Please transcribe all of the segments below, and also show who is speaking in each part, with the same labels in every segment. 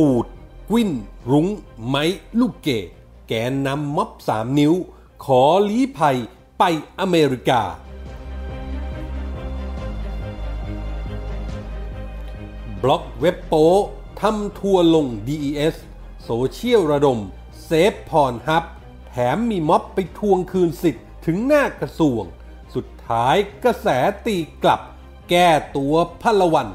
Speaker 1: ปูดกวินรุ้ง ไม้ ลูกเกดแกนนำม็อบสามนิ้ว ขอลี้ภัยไปอเมริกา บล็อกเว็บโป้ทำทัวลง DES โซเชียลระดม เซฟพรฮับ แถมมีม็อบไปทวงคืนสิทธิ์ถึงหน้ากระทรวง สุดท้ายกระแสตีกลับ แก้ตัวพลวัน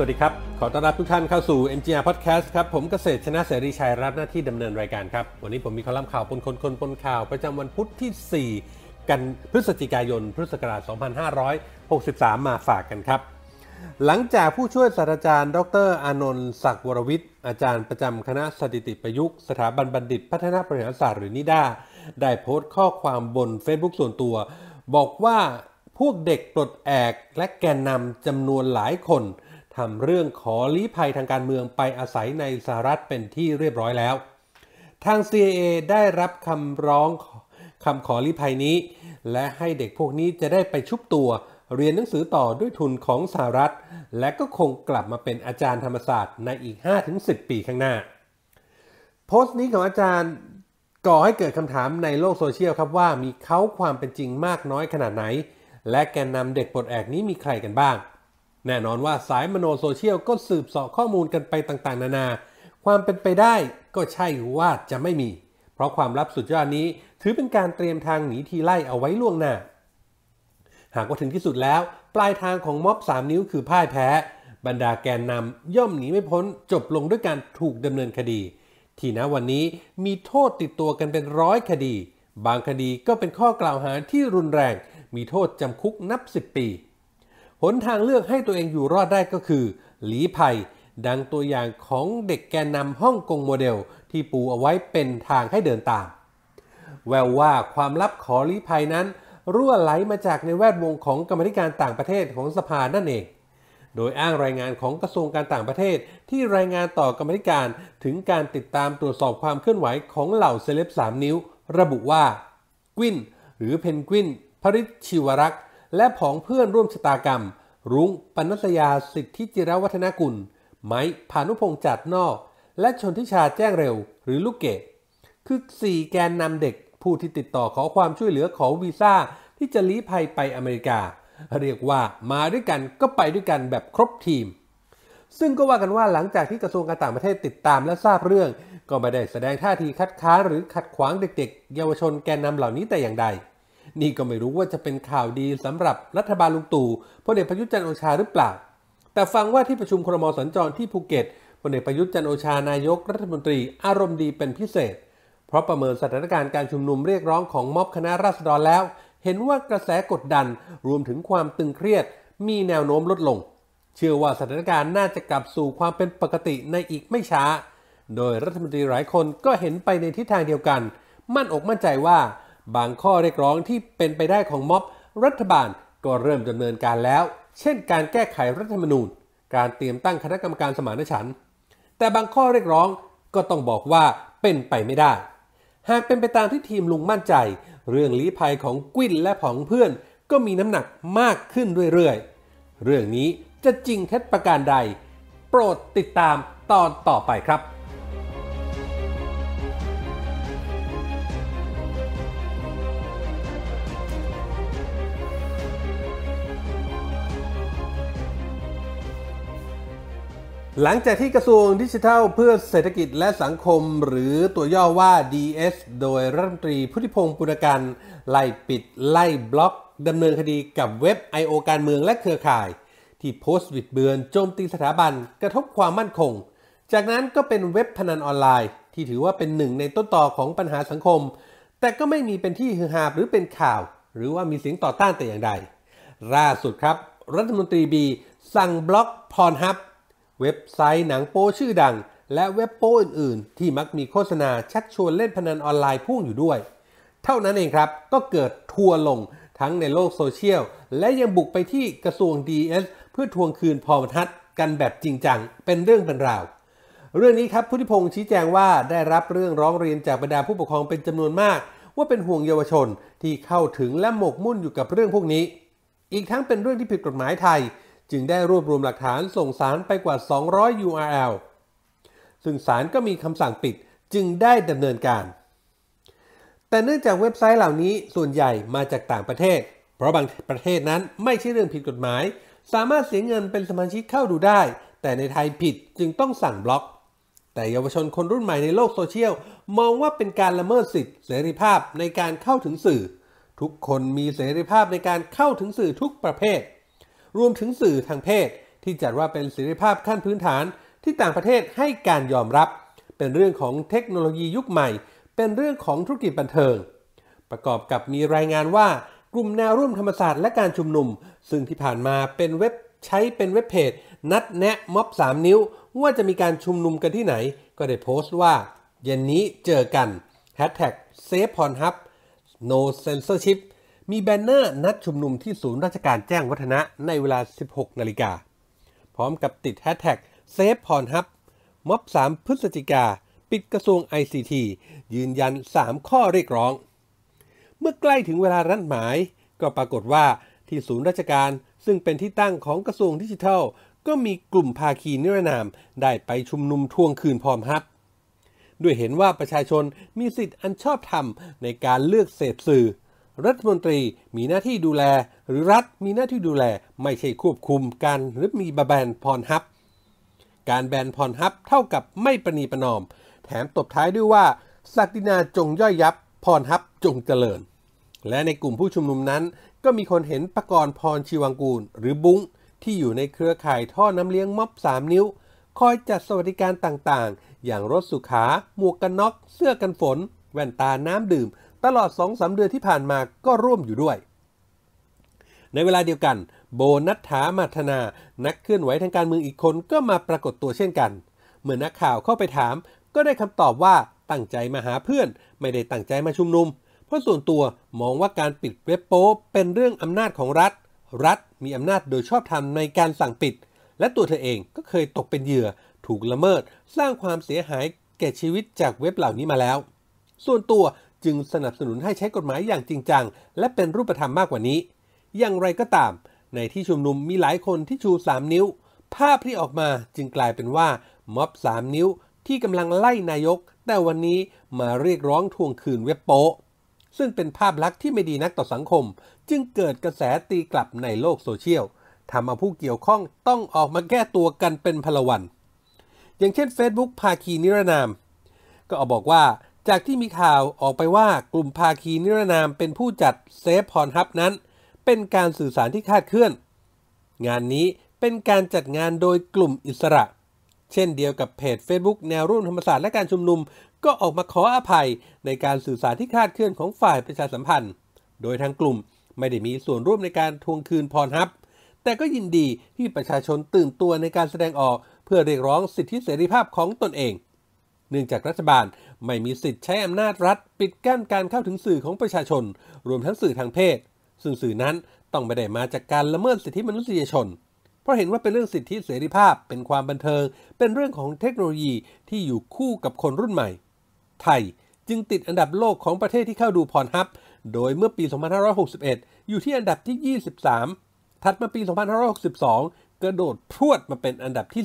Speaker 1: วัสดีครับ ขอต้อนรับทุกท่านเข้าสู่ MGR Podcast ครับ ผมเกษตรชนะเสรีชัยรับหน้าที่ดำเนินรายการครับ วันนี้ผมมีคอลัมน์ข่าวปนคนคนปนข่าว ประจำวันพุธที่ 4 กันพฤศจิกายน พุทธศักราช 2563 มาฝากกันครับ หลังจากผู้ช่วยศาสตราจารย์ ดรอานนท์ศักดิ์วรวิทย์ อาจารย์ประจำคณะสถิติประยุกต์ สถาบันบัณฑิต พัฒนาบริหารศาสตร์หรือนิด้าได้โพสต์ข้อความบน Facebook ส่วนตัว บอกว่าพวกเด็กปลดแอกและแกนนำจำนวนหลายคน ทำเรื่องขอลี้ภัยทางการเมืองไปอาศัยในสหรัฐเป็นที่เรียบร้อยแล้ว ทาง CIA ได้รับคำร้องคำขอลี้ภัยนี้ และให้เด็กพวกนี้จะได้ไปชุบตัว เรียนหนังสือต่อด้วยทุนของสหรัฐ และก็คงกลับมาเป็นอาจารย์ธรรมศาสตร์ในอีก 5-10 ปีข้างหน้า โพสต์นี้ของอาจารย์ก่อให้เกิดคำถามในโลกโซเชียลครับว่ามีเขาความเป็นจริงมากน้อยขนาดไหน และแกนนำเด็กปลดแอกนี้มีใครกันบ้าง แน่นอนว่าสายมโนโซเชียลก็สืบเสาะข้อมูลกันไปต่างๆ นานา ความเป็นไปได้ก็ใช่ว่าจะไม่มี เพราะความลับสุดยอดนี้ถือเป็นการเตรียมทางหนีทีไล่เอาไว้ล่วงหน้า หากว่าถึงที่สุดแล้ว ปลายทางของม็อบ 3 นิ้วคือพ่ายแพ้ บรรดาแกนนำย่อมหนีไม่พ้นจบลงด้วยการถูกดำเนินคดี ที่ณวันนี้มีโทษติดตัวกันเป็นร้อยคดี บางคดีก็เป็นข้อกล่าวหาที่รุนแรง มีโทษจำคุกนับ 10 ปี หนทางเลือกให้ตัวเองอยู่รอดได้ก็คือ หลีภัย ดังตัวอย่างของเด็กแกนนำฮ่องกงโมเดล ที่ปูเอาไว้เป็นทางให้เดินตาม แววว่าความลับขอลีภัยนั้น รั่วไหลมาจากในแวดวงของกรรมธิการต่างประเทศของสภานั่นเอง โดยอ้างรายงานของกระทรวงการต่างประเทศที่รายงานต่อกรรมธิการถึงการติดตามตรวจสอบความเคลื่อนไหวของเหล่าเซเลบสามนิ้ว ระบุว่า กวินหรือเพนกวินพริชชิวรักษ์ และผองเพื่อนร่วมชะตากรรม รุ้งปนัสยาสิทธิจิรวัฒนกุล ไม้พานุพงษ์จัดนอก และชนทิชาแจ้งเร็ว หรือลูกเกดคือ 4 แกนนำเด็กผู้ที่ติดต่อขอความช่วยเหลือขอวีซ่าที่จะลี้ภัยไปอเมริกา เรียกว่ามาด้วยกันก็ไปด้วยกันแบบครบทีม ซึ่งก็ว่ากันว่าหลังจากที่กระทรวงการต่างประเทศติดตามและทราบเรื่อง ก็ไม่ได้แสดงท่าทีคัดค้านหรือขัดขวางเด็ก ๆ เยาวชนแกนนำเหล่านี้แต่อย่างใด นี่ก็ไม่รู้ว่าจะเป็นข่าวดีสำหรับรัฐบาลลุงตู่พลเอกประยุทธ์จันโอชาหรือเปล่า แต่ฟังว่าที่ประชุมครมสัญจรที่ภูเก็ตพลเอกประยุทธ์จันโอชานายกรัฐมนตรีอารมณ์ดีเป็นพิเศษ เพราะประเมินสถานการณ์การชุมนุมเรียกร้องของม็อบคณะราษฎรแล้ว เห็นว่ากระแสกดดันรวมถึงความตึงเครียด มีแนวโน้มลดลง เชื่อว่าสถานการณ์น่าจะกลับสู่ความเป็นปกติในอีกไม่ช้า โดยรัฐมนตรีหลายคนก็เห็นไปในทิศทางเดียวกัน มั่นอกมั่นใจว่า บางข้อเรียกร้องที่เป็นไปได้ของม็อบรัฐบาลก็เริ่มดำเนินการแล้ว เช่น การแก้ไขรัฐธรรมนูญ การเตรียมตั้งคณะกรรมการสมานฉันท์แต่บางข้อเรียกร้องก็ต้องบอกว่าเป็นไปไม่ได้ หากเป็นไปตามที่ทีมลุงมั่นใจ เรื่องลี้ภัยของกุ้นและผองเพื่อน ก็มีน้ำหนักมากขึ้นเรื่อยๆ เรื่องนี้จะจริงเท็จประการใด โปรดติดตามตอนต่อไปครับ หลังจากที่กระทรวงดิจิทัลเพื่อเศรษฐกิจและสังคม หรือตัวย่อว่า DS โดยรัฐมนตรีพุทธิพงศ์ปุณกันไล่ปิดไล่บล็อกดำเนินคดีกับเว็บ I.O. การเมืองและเครือข่าย ที่โพสต์บิดเบือนโจมตีสถาบันกระทบความมั่นคง จากนั้นก็เป็นเว็บพนันออนไลน์ ที่ถือว่าเป็นหนึ่งในต้นต่อของปัญหาสังคม แต่ก็ไม่มีเป็นที่ฮือฮาหรือเป็นข่าว หรือว่ามีเสียงต่อต้านแต่อย่างใดล่าสุดครับ รัฐมนตรีบีสั่งบล็อกพรฮับ เว็บไซต์หนังโป้ชื่อดัง และเว็บโป้อื่นๆ ที่มักมีโฆษณาชักชวนเล่นพนันออนไลน์พ่วงอยู่ด้วย เท่านั้นเองครับ ก็เกิดทัวร์ลงทั้งในโลกโซเชียล และยังบุกไปที่กระทรวง DS เพื่อทวงคืนพอมทัศกันแบบจริงจัง เป็นเรื่องเป็นราว เรื่องนี้ครับพุทธิพงศ์ชี้แจงว่าได้รับเรื่องร้องเรียนจากบรรดาผู้ปกครองเป็นจำนวนมาก ว่าเป็นห่วงเยาวชนที่เข้าถึงและหมกมุ่นอยู่กับเรื่องพวกนี้ อีกทั้งเป็นเรื่องที่ผิดกฎหมายไทย จึงได้รวบรวมหลักฐานส่งสารไปกว่า 200 URL ซึ่งศาลก็มีคำสั่งปิดจึงได้ดำเนินการ แต่เนื่องจากเว็บไซต์เหล่านี้ส่วนใหญ่มาจากต่างประเทศ เพราะบางประเทศนั้นไม่ใช่เรื่องผิดกฎหมาย สามารถเสียเงินเป็นสมาชิกเข้าดูได้ แต่ในไทยผิดจึงต้องสั่งบล็อก แต่เยาวชนคนรุ่นใหม่ในโลกโซเชียลมองว่าเป็นการละเมิดสิทธิเสรีภาพในการเข้าถึงสื่อ ทุกคนมีเสรีภาพในการเข้าถึงสื่อทุกประเภท รวมถึงสื่อทางเพศ ที่จัดว่าเป็นเสรีภาพขั้นพื้นฐานที่ต่างประเทศให้การยอมรับ เป็นเรื่องของเทคโนโลยียุคใหม่ เป็นเรื่องของธุรกิจบันเทิง ประกอบกับมีรายงานว่ากลุ่มแนวร่วมธรรมศาสตร์และการชุมนุม ซึ่งที่ผ่านมาเป็นเว็บใช้เป็นเว็บเพจ นัดแนะม็อบ 3 นิ้ว ว่าจะมีการชุมนุมกันที่ไหน ก็ได้โพสต์ว่า เย็นนี้เจอกัน Hashtag Save Pornhub No Censorship มีแบนเนอร์นัดชุมนุมที่ศูนย์ราชการแจ้งวัฒนะในเวลา 16 นาฬิกา พร้อมกับติด Hashtag เซฟพรฮับม็อบ 3 พฤศจิกา ปิดกระทรวง ICT ยืนยัน 3 ข้อเรียกร้อง เมื่อใกล้ถึงเวลารัดหมาย ก็ปรากฏว่าที่ศูนย์ราชการซึ่งเป็นที่ตั้งของกระทรวงดิจิทัล ก็มีกลุ่มภาคีนิรนาม ได้ไปชุมนุมทวงคืนพร้อมฮับด้วยเห็นว่าประชาชนมีสิทธิ์อันชอบธรรมในการเลือกเสพสื่อ รัฐมนตรีมีหน้าที่ดูแล หรือรัฐมีหน้าที่ดูแลไม่ใช่ควบคุมการหรือมีบาแบนพรฮับ การแบนพรฮับเท่ากับไม่ประนีประนอม แถมตบท้ายด้วยว่าศักดินาจงย่อยยับพรฮับจงเจริญ และในกลุ่มผู้ชุมนุมนั้น ก็มีคนเห็นประกรณ์พรชีวังกูล หรือบุ้งที่อยู่ในเครือข่ายท่อน้ำเลี้ยงม็อบ 3 นิ้ว คอยจัดสวัสดิการต่างๆ อย่างรถสุขา หมวกกันน็อก เสื้อกันฝน แว่นตาน้ำดื่ม ตลอด2-3เดือนที่ผ่านมาก็ร่วมอยู่ด้วย ในเวลาเดียวกัน โบนัทถามาธนา นักเคลื่อนไหวทางการเมืองอีกคนก็มาปรากฏตัวเช่นกัน เมื่อนักข่าวเข้าไปถาม ก็ได้คำตอบว่าตั้งใจมาหาเพื่อน ไม่ได้ตั้งใจมาชุมนุม เพราะส่วนตัวมองว่าการปิดเว็บโป๊เป็นเรื่องอำนาจของรัฐ รัฐมีอำนาจโดยชอบธรรมในการสั่งปิด และตัวเธอเองก็เคยตกเป็นเหยื่อ ถูกละเมิด สร้างความเสียหายแก่ชีวิตจากเว็บเหล่านี้มาแล้ว ส่วนตัว จึงสนับสนุนให้ใช้กฎหมายอย่างจริงจัง และเป็นรูปธรรมมากกว่านี้ อย่างไรก็ตาม ในที่ชุมนุมมีหลายคนที่ชู 3 นิ้ว ภาพที่ออกมาจึงกลายเป็นว่าม็อบ 3 นิ้วที่กำลังไล่นายก แต่วันนี้มาเรียกร้องทวงคืนเว็บโป๊ซึ่งเป็นภาพลักษณ์ที่ไม่ดีนักต่อสังคม จึงเกิดกระแสตีกลับในโลกโซเชียลทำเอาผู้เกี่ยวข้องต้องออกมาแก้ตัวกันเป็นพัลวัน อย่างเช่น Facebook ภาคีนิรนาม ก็ออบอกว่า จากที่มีข่าวออกไปว่ากลุ่มภาคีนิรนามเป็นผู้จัด Save Pornhub นั้น เป็นการสื่อสารที่คาดเคลื่อน งานนี้เป็นการจัดงานโดยกลุ่มอิสระ เช่นเดียวกับเพจ Facebook แนวร่วมธรรมศาสตร์และการชุมนุม ก็ออกมาขออภัยในการสื่อสารที่คาดเคลื่อนของฝ่ายประชาสัมพันธ์ โดยทางกลุ่มไม่ได้มีส่วนร่วมในการทวงคืนพรฮับ แต่ก็ยินดีที่ประชาชนตื่นตัวในการแสดงออก เพื่อเรียกร้องสิทธิเสรีภาพของตนเอง เนื่องจากรัฐบาลไม่มีสิทธิ์ใช้อำนาจรัฐ ปิดกั้นการเข้าถึงสื่อของประชาชน รวมทั้งสื่อทางเพศ ซึ่งสื่อนั้นต้องไม่ได้มาจากการละเมิดสิทธิมนุษยชน เพราะเห็นว่าเป็นเรื่องสิทธิเสรีภาพ เป็นความบันเทิง เป็นเรื่องของเทคโนโลยีที่อยู่คู่กับคนรุ่นใหม่ ไทยจึงติดอันดับโลกของประเทศที่เข้าดูพรฮับ โดยเมื่อปี 2561 อยู่ที่อันดับที่ 23 ถัดมาปี 2562 กระโดดพรวดมาเป็นอันดับที่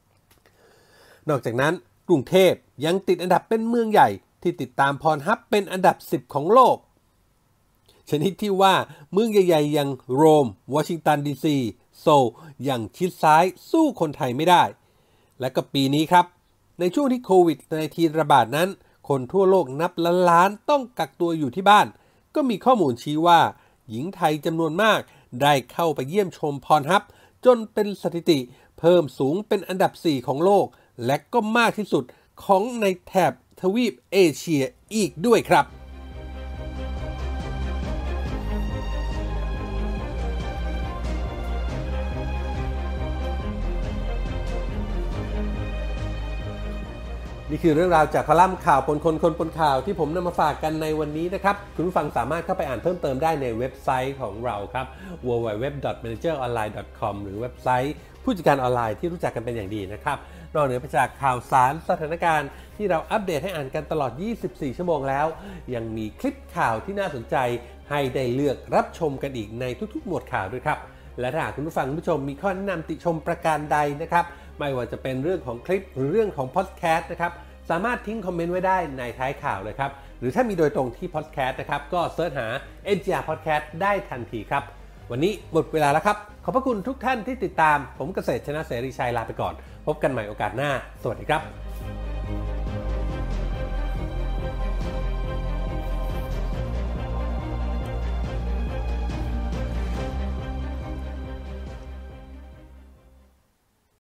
Speaker 1: 17 นอกจากนั้น รุงเทพยังติดอันดับเป็นเมืองใหญ่ที่ติดตามพรฮับเป็นอันดับ 10 ของโลก ชนิดที่ว่าเมืองใหญ่ๆอย่างโรม วอชิงตันดีซี โซลอย่างชิดซ้ายสู้คนไทยไม่ได้ และก็ปีนี้ครับ ในช่วงที่โควิดในทีระบาดนั้น คนทั่วโลกนับล้านล้านต้องกักตัวอยู่ที่บ้าน ก็มีข้อมูลชี้ว่า หญิงไทยจำนวนมาก ได้เข้าไปเยี่ยมชมพรฮับ จนเป็นสถิติ เพิ่มสูงเป็นอันดับ 4 ของโลก และก็มากที่สุดของในแถบทวีปเอเชียอีกด้วยครับนี่คือเรื่องราวจากคอลัมน์ข่าวปนคนคนปนข่าวที่ผมนำมาฝากกันในวันนี้นะครับ คุณผู้ฟังสามารถเข้าไปอ่านเพิ่มเติมได้ในเว็บไซต์ของเราครับ www.manageronline.com หรือเว็บไซต์ผู้จัดการออนไลน์ที่รู้จักกันเป็นอย่างดีนะครับ นอกเหนือไปจากข่าวสารสถานการณ์ ที่เราอัปเดตให้อ่านกันตลอด 24 ชั่วโมงแล้ว ยังมีคลิปข่าวที่น่าสนใจ ให้ได้เลือกรับชมกันอีกในทุกๆ หมวดข่าวด้วยครับ และถ้าหากคุณผู้ฟังผู้ชมมีข้อแนะนำติชมประการใดนะครับ ไม่ว่าจะเป็นเรื่องของคลิปหรือเรื่องของพอดแคสต์นะครับสามารถทิ้งคอมเมนต์ไว้ได้ในท้ายข่าวเลยครับ หรือถ้ามีโดยตรงที่พอดแคสต์นะครับ ก็ search หา NGR Podcast ได้ทันทีครับ วันนี้หมดเวลาแล้วครับ ขอบพระคุณทุกท่านที่ติดตาม ผมเกษตรชนะเสรีชัยลาไปก่อน พบกันใหม่โอกาสหน้า สวัสดีครับ